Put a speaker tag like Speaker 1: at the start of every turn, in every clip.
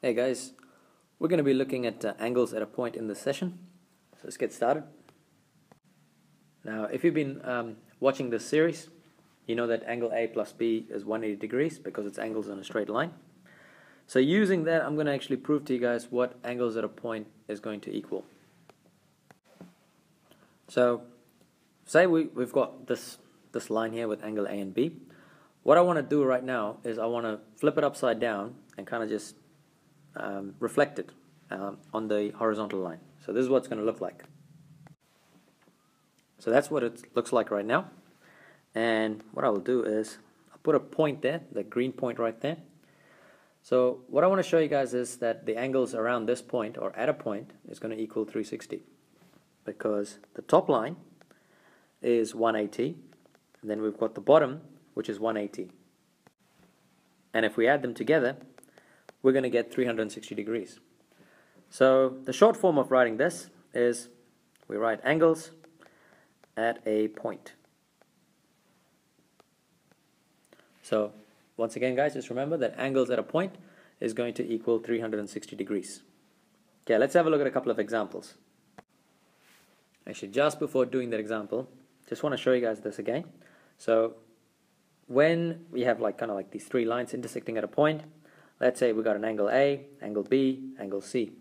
Speaker 1: Hey guys, we're going to be looking at uh, angles at a point in this session. So let's get started. Now, if you've been um, watching this series, you know that angle A plus B is 180 degrees because it's angles in a straight line. So using that, I'm going to actually prove to you guys what angles at a point is going to equal. So, say we, we've got this, this line here with angle A and B. What I want to do right now is I want to flip it upside down and kind of just um, reflected um, on the horizontal line. So this is what it's going to look like. So that's what it looks like right now. And what I will do is I'll put a point there, the green point right there. So what I want to show you guys is that the angles around this point or at a point is going to equal 360 because the top line is 180 and then we've got the bottom which is 180 and if we add them together we're going to get 360 degrees. So the short form of writing this is we write angles at a point. So once again guys just remember that angles at a point is going to equal 360 degrees. Okay let's have a look at a couple of examples. Actually just before doing that example just want to show you guys this again. So when we have like kind of like these three lines intersecting at a point Let's say we got an angle A, angle B, angle C.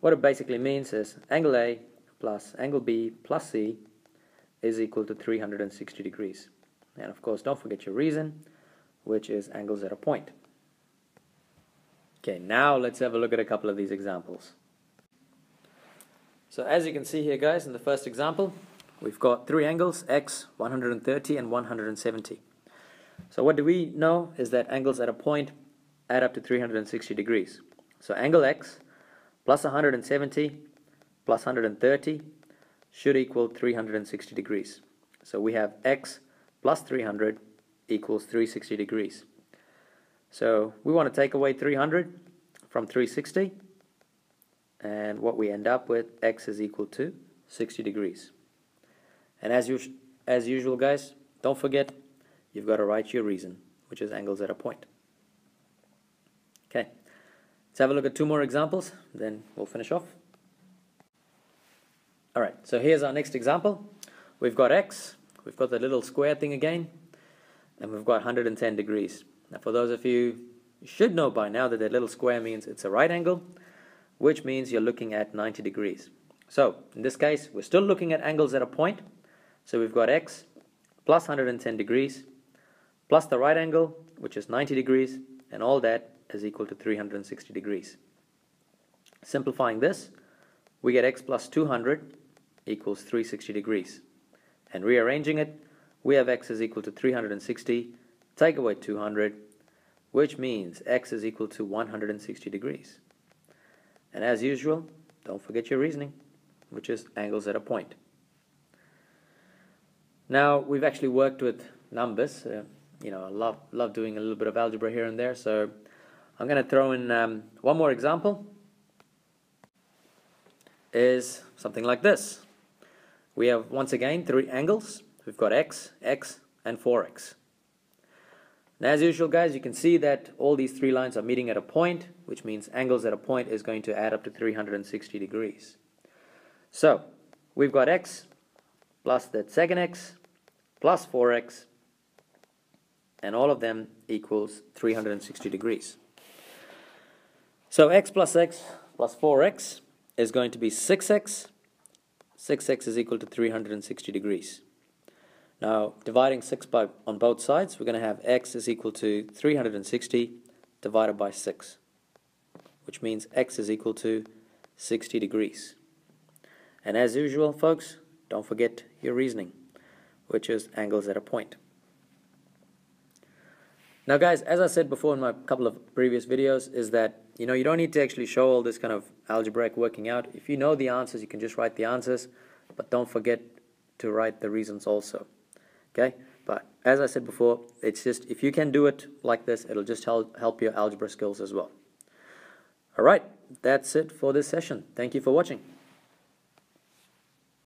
Speaker 1: What it basically means is angle A plus angle B plus C is equal to 360 degrees. And of course, don't forget your reason, which is angles at a point. Okay, now let's have a look at a couple of these examples. So as you can see here, guys, in the first example, we've got three angles, x, 130, and 170. So what do we know is that angles at a point add up to 360 degrees. So angle x plus 170 plus 130 should equal 360 degrees. So we have x plus 300 equals 360 degrees. So we want to take away 300 from 360 and what we end up with x is equal to 60 degrees. And as, us as usual guys, don't forget you've got to write your reason, which is angles at a point. Okay, let's have a look at two more examples, then we'll finish off. All right, so here's our next example. We've got x, we've got the little square thing again, and we've got 110 degrees. Now for those of you, should know by now that that little square means it's a right angle, which means you're looking at 90 degrees. So in this case, we're still looking at angles at a point. So we've got x plus 110 degrees plus the right angle, which is 90 degrees, and all that is equal to 360 degrees. Simplifying this, we get x plus 200 equals 360 degrees. And rearranging it, we have x is equal to 360, take away 200, which means x is equal to 160 degrees. And as usual, don't forget your reasoning, which is angles at a point. Now, we've actually worked with numbers. Uh, you know, I love, love doing a little bit of algebra here and there, so I'm going to throw in um, one more example is something like this. We have once again three angles. We've got x, x, and 4x. Now as usual guys, you can see that all these three lines are meeting at a point, which means angles at a point is going to add up to 360 degrees. So we've got x plus that second x plus 4x and all of them equals 360 degrees. So x plus x plus 4x is going to be 6x. 6x is equal to 360 degrees. Now, dividing 6 by on both sides, we're going to have x is equal to 360 divided by 6, which means x is equal to 60 degrees. And as usual, folks, don't forget your reasoning, which is angles at a point. Now guys, as I said before in my couple of previous videos, is that you know you don't need to actually show all this kind of algebraic working out. If you know the answers, you can just write the answers, but don't forget to write the reasons also. Okay? But as I said before, it's just if you can do it like this, it'll just help help your algebra skills as well. All right, that's it for this session. Thank you for watching.